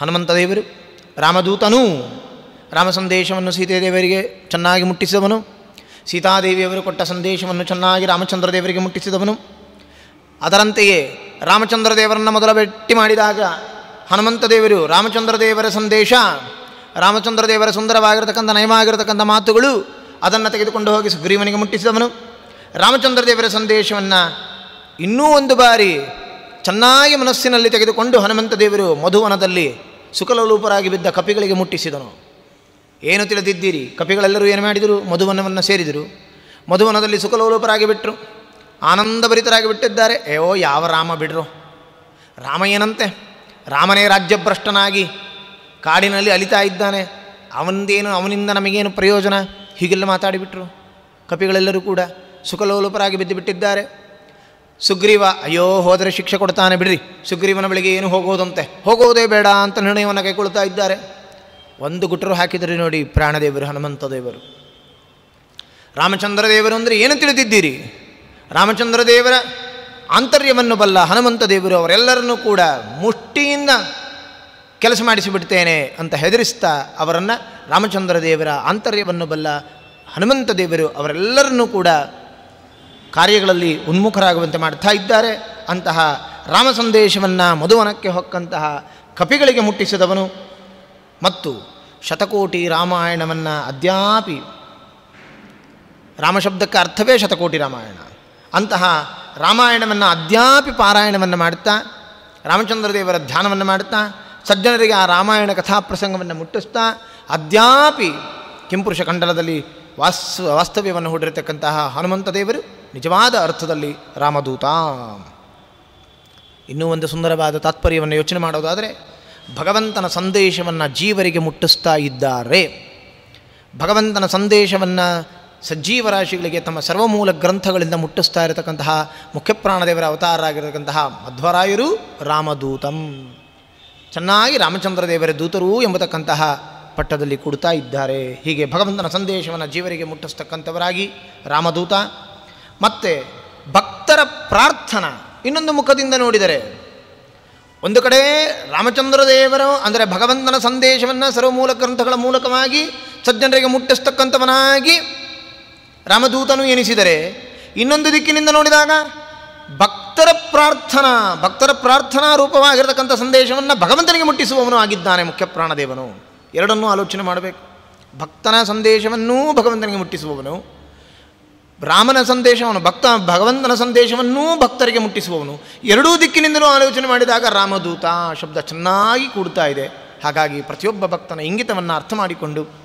ಹನುಮಂತ ದೇವರು, ರಾಮದೂತನೂ ರಾಮ ಸಂದೇಶವನ್ನು ಸೀತಾದೇವರಿಗೆ ಚೆನ್ನಾಗಿ ಮುಟ್ಟಿಸಿದವನು. ಸೀತಾದೇವಿಯವರು ಕೊಟ್ಟ ಸಂದೇಶವನ್ನು ಚೆನ್ನಾಗಿ ರಾಮಚಂದ್ರ ದೇವರಿಗೆ ಮುಟ್ಟಿಸಿದವನು. ಅದರಂತೆಯೇ ರಾಮಚಂದ್ರ ದೇವರನ್ನು ಮೊದಲ ಭೇಟಿ ಮಾಡಿದಾಗ ಹನುಮಂತ ದೇವರು ರಾಮಚಂದ್ರ ದೇವರ ಸಂದೇಶ, ರಾಮಚಂದ್ರ ದೇವರ ಸುಂದರವಾಗಿರತಕ್ಕಂಥ ನಯವಾಗಿರತಕ್ಕಂಥ ಮಾತುಗಳು ಅದನ್ನು ತೆಗೆದುಕೊಂಡು ಹೋಗಿ ಸುಗ್ರೀವನಿಗೆ ಮುಟ್ಟಿಸಿದವನು. ರಾಮಚಂದ್ರ ದೇವರ ಸಂದೇಶವನ್ನು ಇನ್ನೂ ಒಂದು ಬಾರಿ ಚೆನ್ನಾಗಿ ಮನಸ್ಸಿನಲ್ಲಿ ತೆಗೆದುಕೊಂಡು ಹನುಮಂತ ದೇವರು ಮಧುವನದಲ್ಲಿ ಸುಖಲೋಲೂಪರಾಗಿ ಬಿದ್ದ ಕಪಿಗಳಿಗೆ ಮುಟ್ಟಿಸಿದನು. ಏನು ತಿಳಿದಿದ್ದೀರಿ? ಕಪಿಗಳೆಲ್ಲರೂ ಏನು ಮಾಡಿದರು? ಮಧುವನವನ್ನು ಸೇರಿದರು. ಮಧುವನದಲ್ಲಿ ಸುಖಲೋಲೂಪರಾಗಿ ಬಿಟ್ಟರು ಆನಂದಭರಿತರಾಗಿ ಬಿಟ್ಟಿದ್ದಾರೆ. ಏಯೋ, ಯಾವ ರಾಮ ಬಿಡ್ರು? ರಾಮ ಏನಂತೆ? ರಾಮನೇ ರಾಜ್ಯಭ್ರಷ್ಟನಾಗಿ ಕಾಡಿನಲ್ಲಿ ಅಲಿತಾ ಇದ್ದಾನೆ. ಅವನದೇನು, ಅವನಿಂದ ನಮಗೇನು ಪ್ರಯೋಜನ? ಹೀಗೆಲ್ಲ ಮಾತಾಡಿಬಿಟ್ರು. ಕಪಿಗಳೆಲ್ಲರೂ ಕೂಡ ಸುಖಲೋಲುಪರಾಗಿ ಬಿದ್ದು ಬಿಟ್ಟಿದ್ದಾರೆ ಸುಗ್ರೀವ, ಅಯ್ಯೋ, ಹೋದರೆ ಶಿಕ್ಷೆ ಕೊಡ್ತಾನೆ ಬಿಡ್ರಿ. ಸುಗ್ರೀವನ ಬಳಿಗೆ ಏನು ಹೋಗೋದಂತೆ? ಹೋಗೋದೇ ಬೇಡ ಅಂತ ನಿರ್ಣಯವನ್ನು ಕೈಗೊಳ್ತಾ ಇದ್ದಾರೆ. ಒಂದು ಗುಟರು ಹಾಕಿದರೆ ನೋಡಿ, ಪ್ರಾಣದೇವರು, ಹನುಮಂತ ದೇವರು. ರಾಮಚಂದ್ರ ದೇವರು ಅಂದರೆ ಏನು ತಿಳಿದಿದ್ದೀರಿ? ರಾಮಚಂದ್ರ ದೇವರ ಆಂತರ್ಯವನ್ನು ಬಲ್ಲ ಹನುಮಂತ ದೇವರು ಅವರೆಲ್ಲರನ್ನೂ ಕೂಡ ಮುಷ್ಟಿಯಿಂದ ಕೆಲಸ ಮಾಡಿಸಿಬಿಡ್ತೇನೆ ಅಂತ ಹೆದರಿಸ್ತಾ ಅವರನ್ನು ರಾಮಚಂದ್ರ ದೇವರ ಆಂತರ್ಯವನ್ನು ಬಲ್ಲ ಹನುಮಂತ ದೇವರು ಅವರೆಲ್ಲರನ್ನೂ ಕೂಡ ಕಾರ್ಯಗಳಲ್ಲಿ ಉನ್ಮುಖರಾಗುವಂತೆ ಮಾಡ್ತಾ ಇದ್ದಾರೆ. ಅಂತಹ ರಾಮ ಸಂದೇಶವನ್ನು ಮಧುವನಕ್ಕೆ ಹೊಕ್ಕಂತಹ ಕಪಿಗಳಿಗೆ ಮುಟ್ಟಿಸಿದವನು ಮತ್ತು ಶತಕೋಟಿ ರಾಮಾಯಣವನ್ನು ಅದ್ಯಾಪಿ ರಾಮಶಬ್ದಕ್ಕೆ ಅರ್ಥವೇ ಶತಕೋಟಿ ರಾಮಾಯಣ. ಅಂತಹ ರಾಮಾಯಣವನ್ನು ಅದ್ಯಾಪಿ ಪಾರಾಯಣವನ್ನು ಮಾಡುತ್ತಾ ರಾಮಚಂದ್ರದೇವರ ಧ್ಯಾನವನ್ನು ಮಾಡುತ್ತಾ ಸಜ್ಜನರಿಗೆ ಆ ರಾಮಾಯಣ ಕಥಾಪ್ರಸಂಗವನ್ನು ಮುಟ್ಟಿಸ್ತಾ, ಅದ್ಯಾಪಿ ಕೆಂಪುರುಷ ಕಂಡಲದಲ್ಲಿ ವಾಸ್, ವಾಸ್ತವ್ಯವನ್ನು ಹೂಡಿರತಕ್ಕಂತಹ ಹನುಮಂತ ದೇವರು ನಿಜವಾದ ಅರ್ಥದಲ್ಲಿ ರಾಮದೂತ. ಇನ್ನೂ ಒಂದು ಸುಂದರವಾದ ತಾತ್ಪರ್ಯವನ್ನು ಯೋಚನೆ ಮಾಡೋದಾದರೆ, ಭಗವಂತನ ಸಂದೇಶವನ್ನು ಜೀವರಿಗೆ ಮುಟ್ಟಿಸ್ತಾ ಇದ್ದಾರೆ. ಭಗವಂತನ ಸಂದೇಶವನ್ನು ಸಜ್ಜೀವ ರಾಶಿಗಳಿಗೆ ತಮ್ಮ ಸರ್ವಮೂಲ ಗ್ರಂಥಗಳಿಂದ ಮುಟ್ಟಿಸ್ತಾ ಇರತಕ್ಕಂತಹ ಮುಖ್ಯಪ್ರಾಣದೇವರ ಅವತಾರರಾಗಿರತಕ್ಕಂತಹ ಮಧ್ವರಾಯರು ರಾಮದೂತಂ. ಚೆನ್ನಾಗಿ ರಾಮಚಂದ್ರ ದೇವರ ದೂತರು ಎಂಬತಕ್ಕಂತಹ ಪಟ್ಟದಲ್ಲಿ ಕೊಡ್ತಾ ಇದ್ದಾರೆ. ಹೀಗೆ ಭಗವಂತನ ಸಂದೇಶವನ್ನು ಜೀವರಿಗೆ ಮುಟ್ಟಿಸ್ತಕ್ಕಂಥವರಾಗಿ ರಾಮದೂತ ಮತ್ತು ಭಕ್ತರ ಪ್ರಾರ್ಥನಾ ಇನ್ನೊಂದು ಮುಖದಿಂದ ನೋಡಿದರೆ, ಒಂದು ಕಡೆ ರಾಮಚಂದ್ರ ದೇವರು, ಅಂದರೆ ಭಗವಂತನ ಸಂದೇಶವನ್ನು ಸರ್ವಮೂಲ ಗ್ರಂಥಗಳ ಮೂಲಕವಾಗಿ ಸಜ್ಜನರಿಗೆ ಮುಟ್ಟಿಸ್ತಕ್ಕಂಥವನಾಗಿ ರಾಮದೂತನು ಎನಿಸಿದರೆ, ಇನ್ನೊಂದು ದಿಕ್ಕಿನಿಂದ ನೋಡಿದಾಗ ಭಕ್ತರ ಪ್ರಾರ್ಥನಾ ಭಕ್ತರ ಪ್ರಾರ್ಥನಾ ರೂಪವಾಗಿರತಕ್ಕಂಥ ಸಂದೇಶವನ್ನು ಭಗವಂತನಿಗೆ ಮುಟ್ಟಿಸುವವನು ಆಗಿದ್ದಾನೆ ಮುಖ್ಯ ಪ್ರಾಣದೇವನು. ಎರಡನ್ನೂ ಆಲೋಚನೆ ಮಾಡಬೇಕು. ಭಕ್ತನ ಸಂದೇಶವನ್ನೂ ಭಗವಂತನಿಗೆ ಮುಟ್ಟಿಸುವವನು. ರಾಮನ ಸಂದೇಶವನ್ನು, ಭಕ್ತ, ಭಗವಂತನ ಸಂದೇಶವನ್ನೂ ಭಕ್ತರಿಗೆ ಮುಟ್ಟಿಸುವವನು. ಎರಡೂ ದಿಕ್ಕಿನಿಂದಲೂ ಆಲೋಚನೆ ಮಾಡಿದಾಗ ರಾಮದೂತ ಶಬ್ದ ಚೆನ್ನಾಗಿ ಕೂಡ್ತಾ ಇದೆ. ಹಾಗಾಗಿ ಪ್ರತಿಯೊಬ್ಬ ಭಕ್ತನ ಇಂಗಿತವನ್ನು ಅರ್ಥ ಮಾಡಿಕೊಂಡು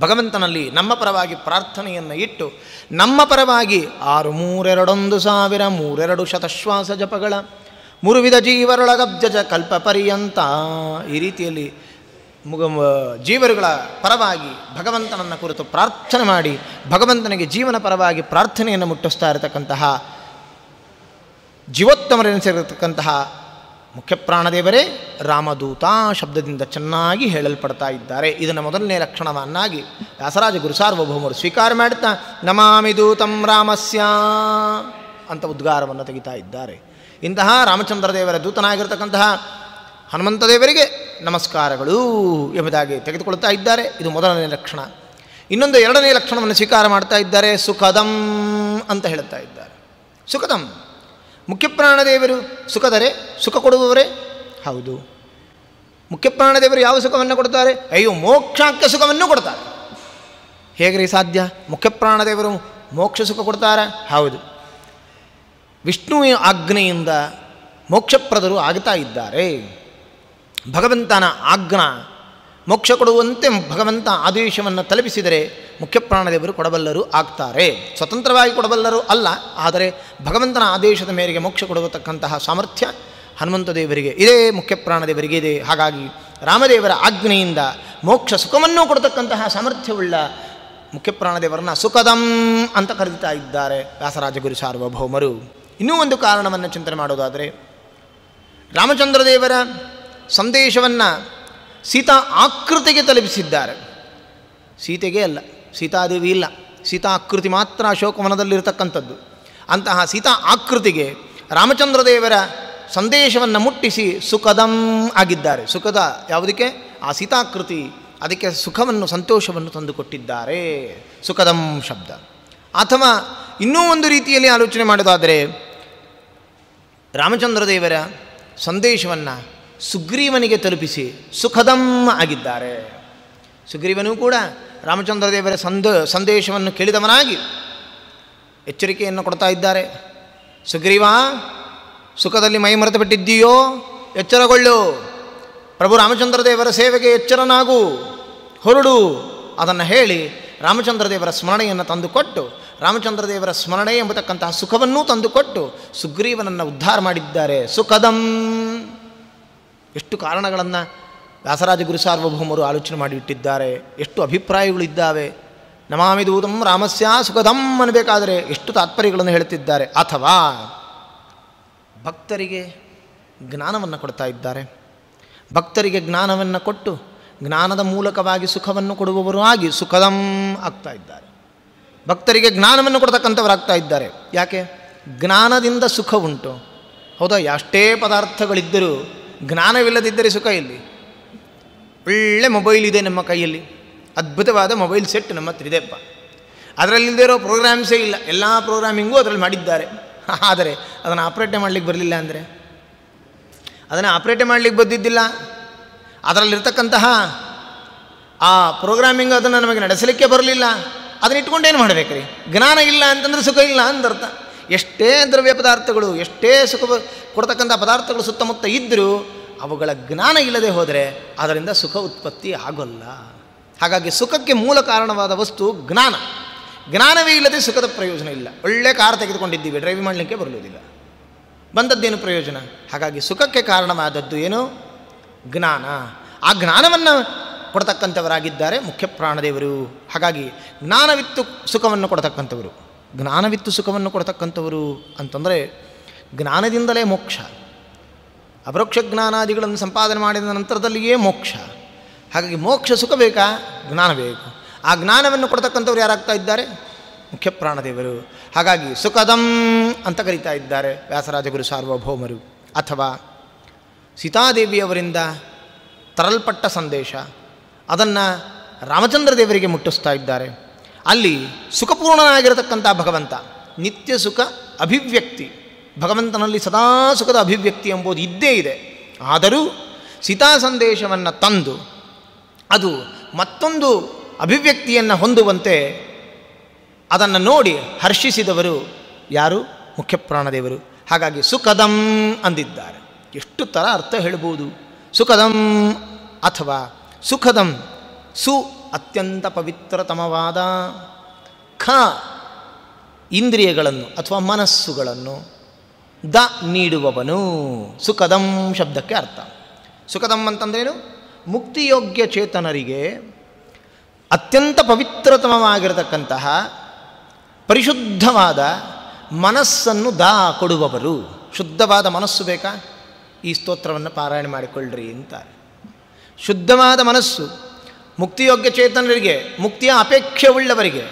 ಭಗವಂತನಲ್ಲಿ ನಮ್ಮ ಪರವಾಗಿ ಪ್ರಾರ್ಥನೆಯನ್ನು ಇಟ್ಟು, ನಮ್ಮ ಪರವಾಗಿ ಆರು ಮೂರೆರಡೊಂದು ಸಾವಿರ ಮೂರೆರಡು ಶತಶ್ವಾಸ ಜಪಗಳ, ಮುರುವಿದ ವಿಧ ಜೀವರೊಳಗಬ್ಜಜ ಕಲ್ಪ ಪರ್ಯಂತ ಈ ರೀತಿಯಲ್ಲಿ ಜೀವರುಗಳ ಪರವಾಗಿ ಭಗವಂತನನ್ನು ಕುರಿತು ಪ್ರಾರ್ಥನೆ ಮಾಡಿ, ಭಗವಂತನಿಗೆ ಜೀವನ ಪರವಾಗಿ ಪ್ರಾರ್ಥನೆಯನ್ನು ಮುಟ್ಟಿಸ್ತಾ ಇರತಕ್ಕಂತಹ ಜೀವೋತ್ತಮರೆನಿಸಿರತಕ್ಕಂತಹ ಮುಖ್ಯಪ್ರಾಣದೇವರೇ ರಾಮದೂತ ಶಬ್ದದಿಂದ ಚೆನ್ನಾಗಿ ಹೇಳಲ್ಪಡ್ತಾ ಇದ್ದಾರೆ. ಇದನ್ನು ಮೊದಲನೇ ಲಕ್ಷಣವನ್ನಾಗಿ ವ್ಯಾಸರಾಜ ಗುರುಸಾರ್ವಭೌಮರು ಸ್ವೀಕಾರ ಮಾಡುತ್ತಾ ನಮಾಮಿ ದೂತಂ ರಾಮಸ್ಯ ಅಂತ ಉದ್ಗಾರವನ್ನು ತೆಗಿತಾ ಇದ್ದಾರೆ. ಇಂತಹ ರಾಮಚಂದ್ರ ದೇವರ ದೂತನಾಗಿರ್ತಕ್ಕಂತಹ ಹನುಮಂತ ದೇವರಿಗೆ ನಮಸ್ಕಾರಗಳು ಎಂಬುದಾಗಿ ತೆಗೆದುಕೊಳ್ತಾ ಇದ್ದಾರೆ. ಇದು ಮೊದಲನೇ ಲಕ್ಷಣ. ಇನ್ನೊಂದು ಎರಡನೇ ಲಕ್ಷಣವನ್ನು ಸ್ವೀಕಾರ ಮಾಡ್ತಾ ಇದ್ದಾರೆ. ಸುಖದಂ ಅಂತ ಹೇಳುತ್ತಾ ಇದ್ದಾರೆ. ಸುಖದಂ. ಮುಖ್ಯಪ್ರಾಣದೇವರು ಸುಖದರೆ, ಸುಖ ಕೊಡುವವರೇ? ಹೌದು. ಮುಖ್ಯಪ್ರಾಣದೇವರು ಯಾವ ಸುಖವನ್ನು ಕೊಡ್ತಾರೆ ಅಯ್ಯೋ, ಮೋಕ್ಷಕ್ಕೆ ಸುಖವನ್ನು ಕೊಡ್ತಾರೆ. ಹೇಗ್ರಿ ಸಾಧ್ಯ? ಮುಖ್ಯಪ್ರಾಣದೇವರು ಮೋಕ್ಷ ಸುಖ ಕೊಡ್ತಾರೆ? ಹೌದು. ವಿಷ್ಣುವಿನ ಆಜ್ಞೆಯಿಂದ ಮೋಕ್ಷಪ್ರದರು ಆಗ್ತಾ ಇದ್ದಾರೆ. ಭಗವಂತನ ಆಜ್ಞ. ಮೋಕ್ಷ ಕೊಡುವಂತೆ ಭಗವಂತ ಆದೇಶವನ್ನು ತಲುಪಿಸಿದರೆ ಮುಖ್ಯಪ್ರಾಣದೇವರು ಕೊಡಬಲ್ಲರು ಆಗ್ತಾರೆ. ಸ್ವತಂತ್ರವಾಗಿ ಕೊಡಬಲ್ಲರು ಅಲ್ಲ, ಆದರೆ ಭಗವಂತನ ಆದೇಶದ ಮೇರೆಗೆ ಮೋಕ್ಷ ಕೊಡುವತಕ್ಕಂತಹ ಸಾಮರ್ಥ್ಯ ಹನುಮಂತ ದೇವರಿಗೆ ಇದೇ ಮುಖ್ಯಪ್ರಾಣದೇವರಿಗೆ ಇದೆ. ಹಾಗಾಗಿ ರಾಮದೇವರ ಆಜ್ಞೆಯಿಂದ ಮೋಕ್ಷ ಸುಖವನ್ನು ಕೊಡತಕ್ಕಂತಹ ಸಾಮರ್ಥ್ಯವುಳ್ಳ ಮುಖ್ಯಪ್ರಾಣದೇವರನ್ನ ಸುಖದಂ ಅಂತ ಕರೆದುತ್ತಾ ಇದ್ದಾರೆ ವ್ಯಾಸರಾಜಗುರು ಸಾರ್ವಭೌಮರು. ಇನ್ನೂ ಒಂದು ಕಾರಣವನ್ನು ಚಿಂತನೆ ಮಾಡೋದಾದರೆ, ರಾಮಚಂದ್ರ ದೇವರ ಸಂದೇಶವನ್ನು ಸೀತಾ ಆಕೃತಿಗೆ ತಲುಪಿಸಿದ್ದಾರೆ. ಸೀತೆಗೆ ಅಲ್ಲ, ಸೀತಾದೇವಿ ಇಲ್ಲ. ಸೀತಾ ಆಕೃತಿ ಮಾತ್ರ ಅಶೋಕವನದಲ್ಲಿರತಕ್ಕಂಥದ್ದು ಅಂತಹ ಸೀತಾ ಆಕೃತಿಗೆ ರಾಮಚಂದ್ರ ದೇವರ ಸಂದೇಶವನ್ನು ಮುಟ್ಟಿಸಿ ಸುಖದಂ ಆಗಿದ್ದಾರೆ. ಸುಖದ ಯಾವುದಕ್ಕೆ? ಆ ಸೀತಾಕೃತಿ ಅದಕ್ಕೆ ಸುಖವನ್ನು, ಸಂತೋಷವನ್ನು ತಂದುಕೊಟ್ಟಿದ್ದಾರೆ. ಸುಖದಂ ಶಬ್ದ. ಅಥವಾ ಇನ್ನೂ ಒಂದು ರೀತಿಯಲ್ಲಿ ಆಲೋಚನೆ ಮಾಡೋದಾದರೆ ರಾಮಚಂದ್ರ ದೇವರ ಸಂದೇಶವನ್ನು ಸುಗ್ರೀವನಿಗೆ ತಲುಪಿಸಿ ಸುಖದಂ ಆಗಿದ್ದಾರೆ. ಸುಗ್ರೀವನೂ ಕೂಡ ರಾಮಚಂದ್ರ ದೇವರ ಸಂದ, ಸಂದೇಶವನ್ನು ಕೇಳಿದವನಾಗಿ ಎಚ್ಚರಿಕೆಯನ್ನು ಕೊಡ್ತಾ ಇದ್ದಾರೆ. ಸುಗ್ರೀವ, ಸುಖದಲ್ಲಿ ಮೈ ಮರೆತು ಬಿಟ್ಟಿದ್ದೀಯೋ ಎಚ್ಚರಗೊಳ್ಳು. ಪ್ರಭು ರಾಮಚಂದ್ರ ದೇವರ ಸೇವೆಗೆ ಎಚ್ಚರನಾಗು. ಹೊರಡು. ಅದನ್ನು ಹೇಳಿ ರಾಮಚಂದ್ರ ದೇವರ ಸ್ಮರಣೆಯನ್ನು ತಂದುಕೊಟ್ಟು, ರಾಮಚಂದ್ರ ದೇವರ ಸ್ಮರಣೆ ಎಂಬತಕ್ಕಂತಹ ಸುಖವನ್ನೂ ತಂದುಕೊಟ್ಟು ಸುಗ್ರೀವನನ್ನು ಉದ್ಧಾರ ಮಾಡಿದ್ದಾರೆ. ಸುಖದಂ. ಎಷ್ಟು ಕಾರಣಗಳನ್ನು ವ್ಯಾಸರಾಜ ಗುರು ಸಾರ್ವಭೌಮರು ಆಲೋಚನೆ ಮಾಡಿಬಿಟ್ಟಿದ್ದಾರೆ ಎಷ್ಟು ಅಭಿಪ್ರಾಯಗಳಿದ್ದಾವೆ ನಮಾಮಿ ದೂತಂ ರಾಮಸ್ಯ ಸುಖದಂ ಅನ್ನಬೇಕಾದರೆ ಎಷ್ಟು ತಾತ್ಪರ್ಯಗಳನ್ನು ಹೇಳುತ್ತಿದ್ದಾರೆ ಅಥವಾ ಭಕ್ತರಿಗೆ ಜ್ಞಾನವನ್ನು ಕೊಡ್ತಾ ಇದ್ದಾರೆ, ಭಕ್ತರಿಗೆ ಜ್ಞಾನವನ್ನು ಕೊಟ್ಟು ಜ್ಞಾನದ ಮೂಲಕವಾಗಿ ಸುಖವನ್ನು ಕೊಡುವವರು ಆಗಿ ಸುಖದಂ ಆಗ್ತಾ ಇದ್ದಾರೆ. ಭಕ್ತರಿಗೆ ಜ್ಞಾನವನ್ನು ಕೊಡ್ತಕ್ಕಂಥವರಾಗ್ತಾ ಇದ್ದಾರೆ. ಯಾಕೆ? ಜ್ಞಾನದಿಂದ ಸುಖ ಉಂಟು. ಹೌದಾ? ಎಷ್ಟೇ ಪದಾರ್ಥಗಳಿದ್ದರೂ ಜ್ಞಾನವಿಲ್ಲದಿದ್ದರೆ ಸುಖ ಇಲ್ಲಿ ಒಳ್ಳೆ ಮೊಬೈಲ್ ಇದೆ ನಮ್ಮ ಕೈಯಲ್ಲಿ. ಅದ್ಭುತವಾದ ಮೊಬೈಲ್ ಸೆಟ್ ನಮ್ಮ ಹತ್ರ ಇದೆಪ್ಪ ಅದರಲ್ಲಿಲ್ಲದೆ ಇರೋ ಪ್ರೋಗ್ರಾಮ್ಸೇ ಇಲ್ಲ. ಎಲ್ಲ ಪ್ರೋಗ್ರಾಮಿಂಗೂ ಅದರಲ್ಲಿ ಮಾಡಿದ್ದಾರೆ. ಆದರೆ ಅದನ್ನು ಆಪ್ರೇಟೇ ಮಾಡಲಿಕ್ಕೆ ಬರಲಿಲ್ಲ ಅಂದರೆ? ಅದನ್ನು ಆಪ್ರೇಟೇ ಮಾಡಲಿಕ್ಕೆ ಬಂದಿದ್ದಿಲ್ಲ ಅದರಲ್ಲಿರ್ತಕ್ಕಂತಹ ಆ ಪ್ರೋಗ್ರಾಮಿಂಗ್ ಅದನ್ನು ನಮಗೆ ನಡೆಸಲಿಕ್ಕೆ ಬರಲಿಲ್ಲ. ಅದನ್ನ ಏನು ಮಾಡಬೇಕ್ರಿ ಜ್ಞಾನ ಇಲ್ಲ ಅಂತಂದ್ರೆ ಸುಖ ಇಲ್ಲ ಅಂದರ್ಥ. ಎಷ್ಟೇ ದ್ರವ್ಯ ಪದಾರ್ಥಗಳು, ಎಷ್ಟೇ ಸುಖ ಕೊಡ್ತಕ್ಕಂಥ ಪದಾರ್ಥಗಳು ಸುತ್ತಮುತ್ತ ಇದ್ದರೂ ಅವುಗಳ ಜ್ಞಾನ ಇಲ್ಲದೆ ಹೋದರೆ ಅದರಿಂದ ಸುಖ ಉತ್ಪತ್ತಿ ಆಗೋಲ್ಲ. ಹಾಗಾಗಿ ಸುಖಕ್ಕೆ ಮೂಲ ಕಾರಣವಾದ ವಸ್ತು ಜ್ಞಾನ. ಜ್ಞಾನವೇ ಇಲ್ಲದೆ ಸುಖದ ಪ್ರಯೋಜನ ಇಲ್ಲ. ಒಳ್ಳೆ ಕಾರ್ ತೆಗೆದುಕೊಂಡಿದ್ದೀವಿ ಡ್ರೈವ್ ಮಾಡಲಿಕ್ಕೆ ಬರಲುವುದಿಲ್ಲ ಬಂದದ್ದೇನು ಪ್ರಯೋಜನ? ಹಾಗಾಗಿ ಸುಖಕ್ಕೆ ಕಾರಣವಾದದ್ದು ಏನು? ಜ್ಞಾನ. ಆ ಜ್ಞಾನವನ್ನು ಕೊಡತಕ್ಕಂಥವರಾಗಿದ್ದಾರೆ ಮುಖ್ಯ ಪ್ರಾಣದೇವರು. ಹಾಗಾಗಿ ಜ್ಞಾನವಿತ್ತು ಸುಖವನ್ನು ಕೊಡತಕ್ಕಂಥವರು. ಜ್ಞಾನವಿತ್ತು ಸುಖವನ್ನು ಕೊಡತಕ್ಕಂಥವರು ಅಂತಂದರೆ ಜ್ಞಾನದಿಂದಲೇ ಮೋಕ್ಷ. ಅಪರೋಕ್ಷ ಜ್ಞಾನಾದಿಗಳನ್ನು ಸಂಪಾದನೆ ಮಾಡಿದ ನಂತರದಲ್ಲಿಯೇ ಮೋಕ್ಷ. ಹಾಗಾಗಿ ಮೋಕ್ಷ ಸುಖ ಬೇಕಾ? ಜ್ಞಾನ ಬೇಕು. ಆ ಜ್ಞಾನವನ್ನು ಕೊಡ್ತಕ್ಕಂಥವ್ರು ಯಾರಾಗ್ತಾ ಇದ್ದಾರೆ? ಮುಖ್ಯ ಪ್ರಾಣದೇವರು. ಹಾಗಾಗಿ ಸುಖದಂ ಅಂತ ಕರೀತಾ ಇದ್ದಾರೆ ವ್ಯಾಸರಾಜಗುರು ಸಾರ್ವಭೌಮರು. ಅಥವಾ ಸೀತಾದೇವಿಯವರಿಂದ ತರಲ್ಪಟ್ಟ ಸಂದೇಶ. ಅದನ್ನು ರಾಮಚಂದ್ರ ದೇವರಿಗೆ ಮುಟ್ಟಿಸ್ತಾ ಇದ್ದಾರೆ. ಅಲ್ಲಿ ಸುಖಪೂರ್ಣನಾಗಿರತಕ್ಕಂಥ ಭಗವಂತ, ನಿತ್ಯ ಸುಖ ಅಭಿವ್ಯಕ್ತಿ. ಭಗವಂತನಲ್ಲಿ ಸದಾ ಸುಖದ ಅಭಿವ್ಯಕ್ತಿ ಎಂಬುದು ಇದ್ದೇ ಇದೆ. ಆದರೂ ಸೀತಾ ಸಂದೇಶವನ್ನು ತಂದು ಅದು ಮತ್ತೊಂದು ಅಭಿವ್ಯಕ್ತಿಯನ್ನು ಹೊಂದುವಂತೆ ಅದನ್ನು ನೋಡಿ ಹರ್ಷಿಸಿದವರು ಯಾರು? ಮುಖ್ಯಪ್ರಾಣದೇವರು ಹಾಗಾಗಿ ಸುಖದಂ ಅಂದಿದ್ದಾರೆ. ಎಷ್ಟು ಥರ ಅರ್ಥ ಹೇಳ್ಬೋದು. ಸುಖದಂ ಅಥವಾ ಸುಖದಂ ಸು ಅತ್ಯಂತ ಪವಿತ್ರತಮವಾದ ಖ ಇಂದ್ರಿಯಗಳನ್ನು ಅಥವಾ ಮನಸ್ಸುಗಳನ್ನು ದ ನೀಡುವವನು. ಸುಖದಂ ಶಬ್ದಕ್ಕೆ ಅರ್ಥ. ಸುಖದಂ ಅಂತಂದ್ರೇನು? ಮುಕ್ತಿಯೋಗ್ಯ ಚೇತನರಿಗೆ ಅತ್ಯಂತ ಪವಿತ್ರತಮವಾಗಿರತಕ್ಕಂತಹ ಪರಿಶುದ್ಧವಾದ ಮನಸ್ಸನ್ನು ದಾ ಕೊಡುವವರು. ಶುದ್ಧವಾದ ಮನಸ್ಸು ಬೇಕಾ? ಈ ಸ್ತೋತ್ರವನ್ನು ಪಾರಾಯಣ ಮಾಡಿಕೊಳ್ಳ್ರಿ ಅಂತಾರೆ. ಶುದ್ಧವಾದ ಮನಸ್ಸು ಮುಕ್ತಿಯೋಗ್ಯ ಚೇತನರಿಗೆ, ಮುಕ್ತಿಯ ಅಪೇಕ್ಷೆ ಉಳ್ಳವರಿಗೆ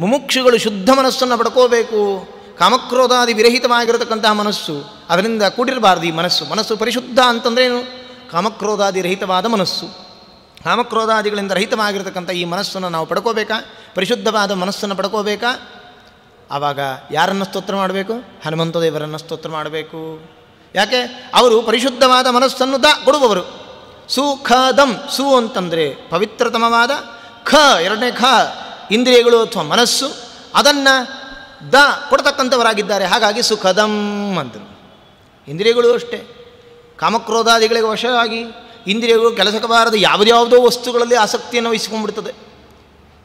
ಮುಮುಕ್ಷುಗಳು ಶುದ್ಧ ಮನಸ್ಸನ್ನು ಪಡ್ಕೋಬೇಕು. ಕಾಮಕ್ರೋಧಾದಿ ವಿರಹಿತವಾಗಿರತಕ್ಕಂತಹ ಮನಸ್ಸು, ಅದರಿಂದ ಕೂಡಿರಬಾರ್ದು ಈ ಮನಸ್ಸು. ಮನಸ್ಸು ಪರಿಶುದ್ಧ ಅಂತಂದ್ರೇನು? ಕಾಮಕ್ರೋಧಾದಿ ರಹಿತವಾದ ಮನಸ್ಸು. ಕಾಮಕ್ರೋಧಾದಿಗಳಿಂದ ರಹಿತವಾಗಿರತಕ್ಕಂಥ ಈ ಮನಸ್ಸನ್ನು ನಾವು ಪಡ್ಕೋಬೇಕಾ? ಪರಿಶುದ್ಧವಾದ ಮನಸ್ಸನ್ನು ಪಡ್ಕೋಬೇಕಾ? ಆವಾಗ ಯಾರನ್ನು ಸ್ತೋತ್ರ ಮಾಡಬೇಕು? ಹನುಮಂತ ದೇವರನ್ನು ಸ್ತೋತ್ರ ಮಾಡಬೇಕು. ಯಾಕೆ? ಅವರು ಪರಿಶುದ್ಧವಾದ ಮನಸ್ಸನ್ನು ದ ಕೊಡುವವರು. ಸುಖದಂ ಸು ಅಂತಂದರೆ ಪವಿತ್ರತಮವಾದ ಖ, ಎರಡನೇ ಖ. ಇಂದ್ರಿಯಗಳು ಅಥವಾ ಮನಸ್ಸು. ಅದನ್ನು ದ ಕೊಡ್ತಕ್ಕಂಥವರಾಗಿದ್ದಾರೆ. ಹಾಗಾಗಿ ಸುಖದಂ ಅಂದರು. ಇಂದ್ರಿಯಗಳು ಅಷ್ಟೇ. ಕಾಮಕ್ರೋಧಾದಿಗಳಿಗೆ ವಶವಾಗಿ ಇಂದ್ರಿಯಗಳು ಕೆಲಸಕ್ಕೆ ಬಾರದ ಯಾವುದ್ಯಾವುದೋ ವಸ್ತುಗಳಲ್ಲಿ ಆಸಕ್ತಿಯನ್ನು ವಹಿಸಿಕೊಂಡ್ಬಿಡ್ತದೆ.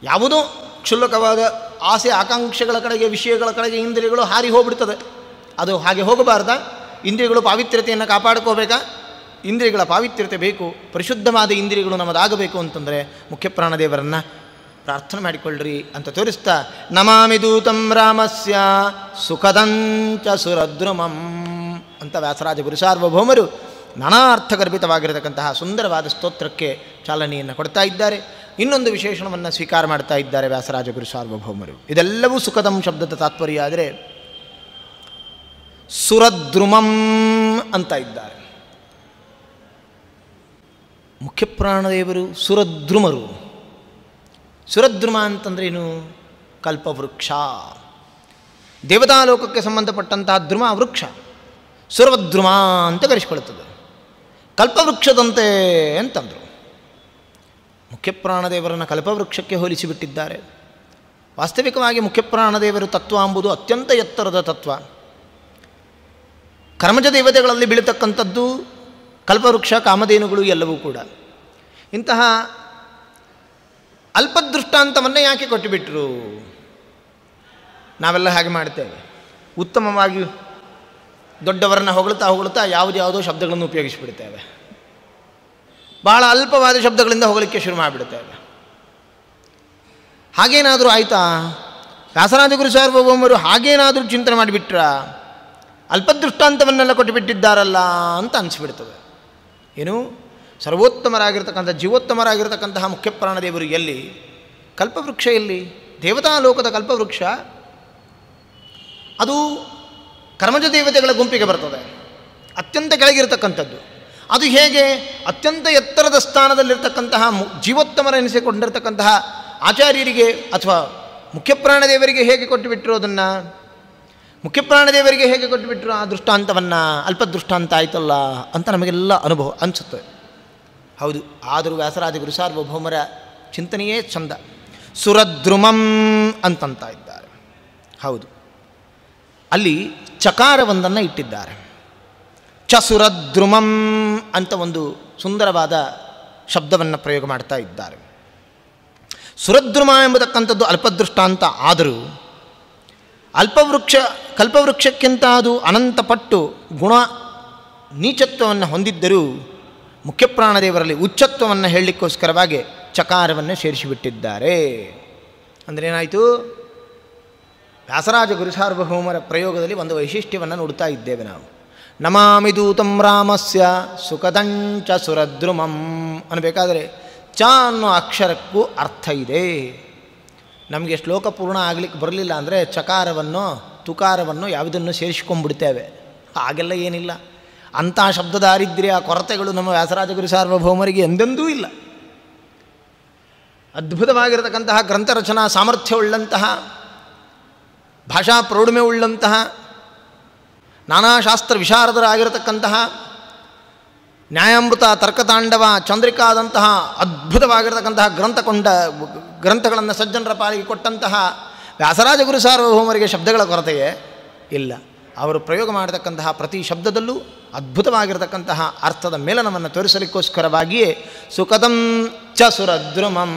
ಯಾವುದೋ ಕ್ಷುಲ್ಲಕವಾದ ಆಸೆ, ಆಕಾಂಕ್ಷೆಗಳ ಕಡೆಗೆ, ವಿಷಯಗಳ ಕಡೆಗೆ ಇಂದ್ರಿಯಗಳು ಹಾರಿ ಹೋಗ್ಬಿಡ್ತದೆ. ಅದು ಹಾಗೆ ಹೋಗಬಾರ್ದ. ಇಂದ್ರಿಯಗಳು ಪಾವಿತ್ರ್ಯತೆಯನ್ನು ಕಾಪಾಡ್ಕೋಬೇಕಾ? ಇಂದ್ರಿಯಗಳ ಪಾವಿತ್ರ್ಯತೆ ಬೇಕು. ಪರಿಶುದ್ಧವಾದ ಇಂದ್ರಿಯಗಳು ನಮ್ಮದಾಗಬೇಕು ಅಂತಂದರೆ ಮುಖ್ಯ ಪ್ರಾಣದೇವರನ್ನು ಪ್ರಾರ್ಥನೆ ಮಾಡಿಕೊಳ್ಳ್ರಿ ಅಂತ ತೋರಿಸ್ತಾ, ನಮಾಮಿ ದೂತಂ ರಾಮಸ್ಯ ಸುಖದಂಚ ಸುರದ್ರುಮಂ ಅಂತ ವ್ಯಾಸರಾಜ ಗುರುಸಾರ್ವಭೌಮರು ನಾನಾ ಅರ್ಥಗರ್ಭಿತವಾಗಿರತಕ್ಕಂತಹ ಸುಂದರವಾದ ಸ್ತೋತ್ರಕ್ಕೆ ಚಾಲನೆಯನ್ನು ಕೊಡ್ತಾ ಇದ್ದಾರೆ. ಇನ್ನೊಂದು ವಿಶೇಷಣವನ್ನು ಸ್ವೀಕಾರ ಮಾಡ್ತಾ ಇದ್ದಾರೆ ವ್ಯಾಸರಾಜ ಗುರು ಸಾರ್ವಭೌಮರು. ಇದೆಲ್ಲವೂ ಸುಖದಂ ಶಬ್ದದ ತಾತ್ಪರ್ಯ ಆದರೆ ಸುರದ್ರುಮಂ ಅಂತ ಇದ್ದಾರೆ. ಮುಖ್ಯಪ್ರಾಣದೇವರು ಸುರದ್ರುಮರು. ಸುರದ್ರುಮ ಅಂತಂದ್ರೇನು ಕಲ್ಪವೃಕ್ಷ. ದೇವತಾಲೋಕಕ್ಕೆ ಸಂಬಂಧಪಟ್ಟಂತಹ ದ್ರುಮ ವೃಕ್ಷ. ಸುರವದ್ರುಮ ಅಂತ ಕರೆಸಿಕೊಳ್ಳುತ್ತದೆ. ಕಲ್ಪವೃಕ್ಷದಂತೆ ಅಂತಂದರು. ಮುಖ್ಯಪ್ರಾಣದೇವರನ್ನು ಕಲ್ಪವೃಕ್ಷಕ್ಕೆ ಹೋಲಿಸಿಬಿಟ್ಟಿದ್ದಾರೆ ವಾಸ್ತವಿಕವಾಗಿ ಮುಖ್ಯಪ್ರಾಣದೇವರು ತತ್ವ ಎಂಬುದು ಅತ್ಯಂತ ಎತ್ತರದ ತತ್ವ. ಕರ್ಮಜ ದೇವತೆಗಳಲ್ಲಿ ಬೀಳತಕ್ಕಂಥದ್ದು ಕಲ್ಪವೃಕ್ಷ, ಕಾಮಧೇನುಗಳು ಎಲ್ಲವೂ ಕೂಡ. ಇಂತಹ ಅಲ್ಪದೃಷ್ಟಾಂತವನ್ನೇ ಯಾಕೆ ಕೊಟ್ಟುಬಿಟ್ರು? ನಾವೆಲ್ಲ ಹಾಗೆ ಮಾಡ್ತೇವೆ ಉತ್ತಮವಾಗಿ ದೊಡ್ಡವರನ್ನ ಹೊಗಳ್ತಾ ಹೊಗಳ್ತಾ ಯಾವುದ್ಯಾವುದೋ ಶಬ್ದಗಳನ್ನು ಉಪಯೋಗಿಸಿಬಿಡ್ತೇವೆ. ಭಾಳ ಅಲ್ಪವಾದ ಶಬ್ದಗಳಿಂದ ಹೊಗಳಿಕೆ ಶುರು ಮಾಡಿಬಿಡ್ತೇವೆ. ಹಾಗೇನಾದರೂ ಆಯಿತಾ? ವ್ಯಾಸರಾಜ ಗುರು ಸಾರ್ವಭೌಮರು ಹಾಗೇನಾದರೂ ಚಿಂತನೆ ಮಾಡಿಬಿಟ್ರ? ಅಲ್ಪದೃಷ್ಟಾಂತವನ್ನೆಲ್ಲ ಕೊಟ್ಟುಬಿಟ್ಟಿದ್ದಾರಲ್ಲ ಅಂತ ಅನಿಸ್ಬಿಡ್ತದೆ. ಏನು? ಸರ್ವೋತ್ತಮರಾಗಿರ್ತಕ್ಕಂಥ, ಜೀವೋತ್ತಮರಾಗಿರ್ತಕ್ಕಂತಹ ಮುಖ್ಯಪ್ರಾಣದೇವರು ಎಲ್ಲಿ? ಕಲ್ಪವೃಕ್ಷ ಎಲ್ಲಿ? ದೇವತಾ ಲೋಕದ ಕಲ್ಪವೃಕ್ಷ? ಅದು ಕರ್ಮಜ ದೇವತೆಗಳ ಗುಂಪಿಗೆ ಬರ್ತದೆ. ಅತ್ಯಂತ ಕೆಳಗಿರತಕ್ಕಂಥದ್ದು. ಅದು ಹೇಗೆ? ಅತ್ಯಂತ ಎತ್ತರದ ಸ್ಥಾನದಲ್ಲಿರ್ತಕ್ಕಂತಹ ಜೀವೋತ್ತಮರೆನಿಸಿಕೊಂಡಿರ್ತಕ್ಕಂತಹ ಆಚಾರ್ಯರಿಗೆ ಅಥವಾ ಮುಖ್ಯಪ್ರಾಣದೇವರಿಗೆ ಹೇಗೆ ಕೊಟ್ಟುಬಿಟ್ರು ಅದನ್ನು? ಮುಖ್ಯಪ್ರಾಣದೇವರಿಗೆ ಹೇಗೆ ಕೊಟ್ಟುಬಿಟ್ರು ಆ ದೃಷ್ಟಾಂತವನ್ನು? ಅಲ್ಪ ದೃಷ್ಟಾಂತ ಆಯ್ತಲ್ಲ ಅಂತ ನಮಗೆಲ್ಲ ಅನುಭವ ಅನಿಸುತ್ತೆ. ಹೌದು. ಆದರೂ ವ್ಯಾಸರಾಜ ಗುರುಸಾರ್ವಭೌಮರ ಚಿಂತನೆಯೇ ಚಂದ ಸುರದ್ರುಮಂ ಅಂತಂತ ಇದ್ದಾರೆ. ಹೌದು. ಅಲ್ಲಿ ಚಕಾರವೊಂದನ್ನು ಇಟ್ಟಿದ್ದಾರೆ. ಚಸುರದ್ರುಮಂ ಅಂತ ಒಂದು ಸುಂದರವಾದ ಶಬ್ದವನ್ನು ಪ್ರಯೋಗ ಮಾಡ್ತಾ ಇದ್ದಾರೆ. ಸುರದ್ರುಮ ಎಂಬತಕ್ಕಂಥದ್ದು ಅಲ್ಪದೃಷ್ಟಾಂತ ಆದರೂ ಅಲ್ಪವೃಕ್ಷ, ಕಲ್ಪವೃಕ್ಷಕ್ಕಿಂತ ಅದು ಅನಂತಪಟ್ಟು ಗುಣ ನೀಚತ್ವವನ್ನು ಹೊಂದಿದ್ದರೂ ಮುಖ್ಯಪ್ರಾಣದೇವರಲ್ಲಿ ಉಚ್ಚತ್ವವನ್ನು ಹೇಳಲಿಕ್ಕೋಸ್ಕರವಾಗಿ ಚಕಾರವನ್ನು ಸೇರಿಸಿಬಿಟ್ಟಿದ್ದಾರೆ. ಅಂದರೆ ಏನಾಯಿತು? ವ್ಯಾಸರಾಜ ಗುರುಸಾರ್ವಭೌಮರ ಪ್ರಯೋಗದಲ್ಲಿ ಒಂದು ವೈಶಿಷ್ಟ್ಯವನ್ನು ನೋಡ್ತಾ ಇದ್ದೇವೆ ನಾವು. ನಮಾಮಿ ದೂತಂ ರಾಮಸ್ಯ ಸುಖದಂಚ ಸುರದ್ರುಮಂ ಅನ್ನಬೇಕಾದರೆ ಚ ಅನ್ನೋ ಅಕ್ಷರಕ್ಕೂ ಅರ್ಥ ಇದೆ. ನಮಗೆ ಶ್ಲೋಕ ಪೂರ್ಣ ಆಗಲಿಕ್ಕೆ ಬರಲಿಲ್ಲ ಅಂದರೆ ಚಕಾರವನ್ನು ತುಕಾರವನ್ನು ಯಾವುದನ್ನು ಸೇರಿಸ್ಕೊಂಡ್ಬಿಡ್ತೇವೆ. ಹಾಗೆಲ್ಲ ಏನಿಲ್ಲ. ಅಂಥ ಶಬ್ದ ದಾರಿದ್ರ್ಯ ಕೊರತೆಗಳು ನಮ್ಮ ವ್ಯಾಸರಾಜ ಗುರು ಸಾರ್ವಭೌಮರಿಗೆ ಎಂದೆಂದೂ ಇಲ್ಲ. ಅದ್ಭುತವಾಗಿರತಕ್ಕಂತಹ ಗ್ರಂಥರಚನಾ ಸಾಮರ್ಥ್ಯವುಳ್ಳಂತಹ, ಭಾಷಾ ಪ್ರೌಢಮೆ ಉಳ್ಳಂತಹ, ನಾನಾ ಶಾಸ್ತ್ರ ವಿಶಾರದರಾಗಿರತಕ್ಕಂತಹ, ನ್ಯಾಯಾಮೃತ ತರ್ಕತಾಂಡವ ಚಂದ್ರಿಕಾದಂತಹ ಅದ್ಭುತವಾಗಿರತಕ್ಕಂತಹ ಗ್ರಂಥ ಕೊಂಡ ಗ್ರಂಥಗಳನ್ನು ಸಜ್ಜನರ ಪಾಲಿಗೆ ಕೊಟ್ಟಂತಹ ವ್ಯಾಸರಾಜಗುರು ಸಾರ್ವಭೌಮರಿಗೆ ಶಬ್ದಗಳ ಕೊರತೆಯೇ ಇಲ್ಲ. ಅವರು ಪ್ರಯೋಗ ಮಾಡತಕ್ಕಂತಹ ಪ್ರತಿ ಶಬ್ದದಲ್ಲೂ ಅದ್ಭುತವಾಗಿರತಕ್ಕಂತಹ ಅರ್ಥದ ಮೇಲನವನ್ನು ತೋರಿಸಲಿಕ್ಕೋಸ್ಕರವಾಗಿಯೇ ಸುಖದಂ ಚ ಸುರದ್ರುಮಂ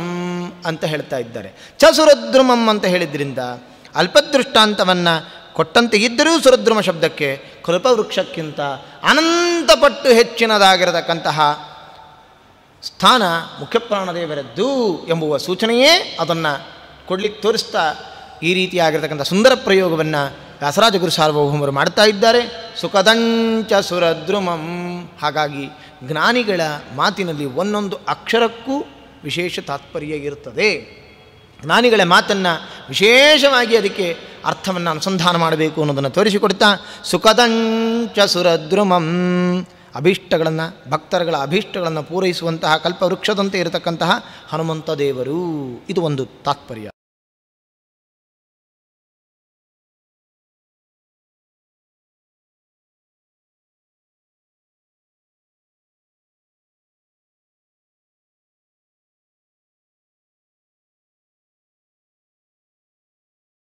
ಅಂತ ಹೇಳ್ತಾ ಇದ್ದಾರೆ. ಚ ಸುರದ್ರುಮಂ ಅಂತ ಹೇಳಿದ್ರಿಂದ ಅಲ್ಪದೃಷ್ಟಾಂತವನ್ನು ಕೊಟ್ಟಂತೆ ಇದ್ದರೂ ಸುರದ್ರುಮ ಶಬ್ದಕ್ಕೆ ಕೃಪವೃಕ್ಷಕ್ಕಿಂತ ಅನಂತಪಟ್ಟು ಹೆಚ್ಚಿನದಾಗಿರತಕ್ಕಂತಹ ಸ್ಥಾನ ಮುಖ್ಯಪ್ರಾಣದೇವರದ್ದು ಎಂಬುವ ಸೂಚನೆಯೇ ಅದನ್ನು ಕೊಡ್ಲಿಕ್ಕೆ ತೋರಿಸ್ತಾ ಈ ರೀತಿಯಾಗಿರ್ತಕ್ಕಂಥ ಸುಂದರ ಪ್ರಯೋಗವನ್ನು ವ್ಯಾಸರಾಜ ಗುರು ಸಾರ್ವಭೌಮರು ಮಾಡ್ತಾ ಇದ್ದಾರೆ. ಸುಖದಂಚ ಸುರದ್ರುಮಂ. ಹಾಗಾಗಿ ಜ್ಞಾನಿಗಳ ಮಾತಿನಲ್ಲಿ ಒಂದೊಂದು ಅಕ್ಷರಕ್ಕೂ ವಿಶೇಷ ತಾತ್ಪರ್ಯ ಇರುತ್ತದೆ. ಜ್ಞಾನಿಗಳ ಮಾತನ್ನು ವಿಶೇಷವಾಗಿ ಅದಕ್ಕೆ ಅರ್ಥವನ್ನು ಅನುಸಂಧಾನ ಮಾಡಬೇಕು ಅನ್ನೋದನ್ನು ತೋರಿಸಿಕೊಡ್ತಾ, ಸುಖದಂಚ ಸುರದ್ರುಮಂ. ಅಭೀಷ್ಟಗಳನ್ನು, ಭಕ್ತರುಗಳ ಅಭೀಷ್ಟಗಳನ್ನು ಪೂರೈಸುವಂತಹ ಕಲ್ಪವೃಕ್ಷದಂತೆ ಇರತಕ್ಕಂತಹ ಹನುಮಂತ ದೇವರು. ಇದು ಒಂದು ತಾತ್ಪರ್ಯ.